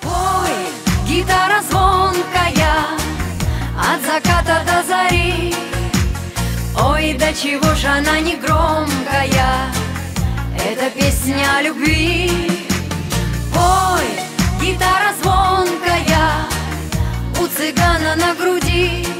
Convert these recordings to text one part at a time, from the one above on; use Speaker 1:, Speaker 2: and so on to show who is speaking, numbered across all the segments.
Speaker 1: Пой, гитара звонкая, от заката до зари. Ой, да чего ж она не громкая, это песня о любви. Пой, гитара звонкая, у цыгана на груди.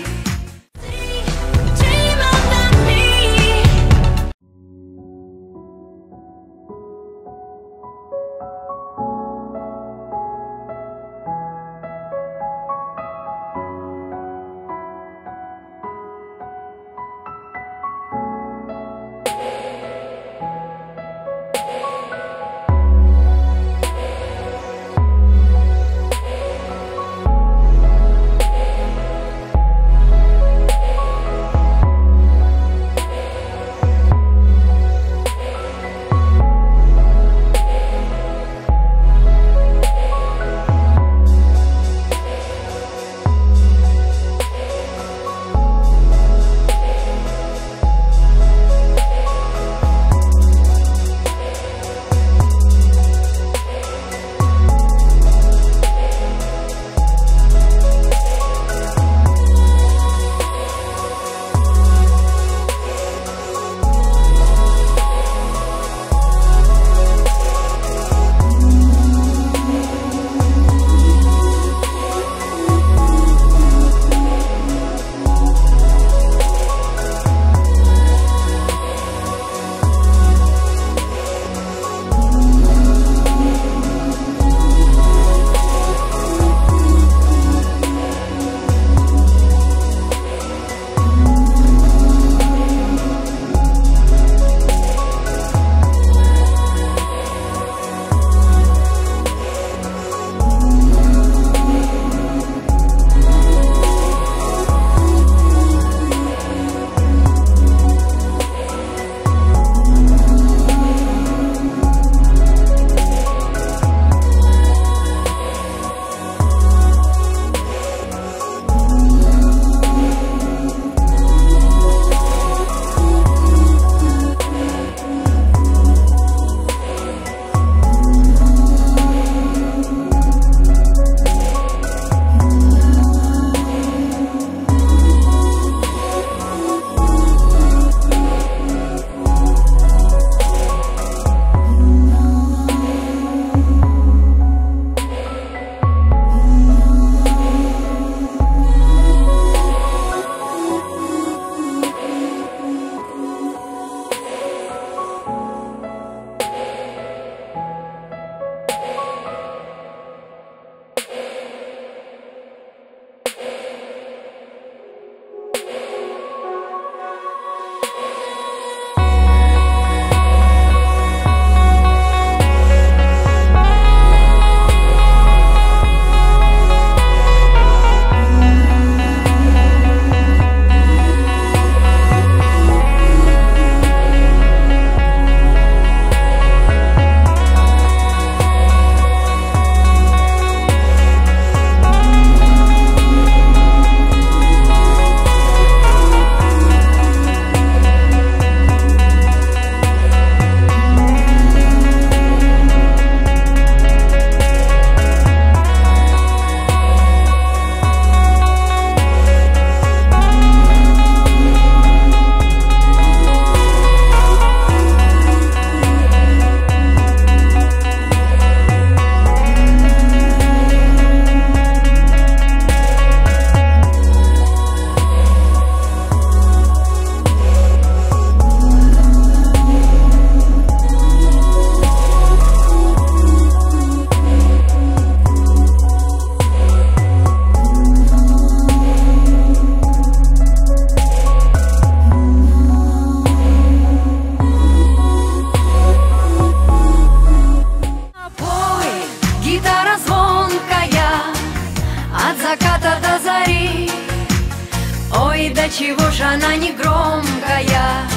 Speaker 1: Чего ж она не громкая,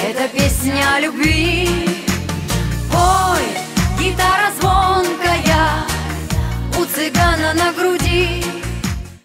Speaker 1: это песня о любви. Пой, гитара звонкая, у цыгана на груди.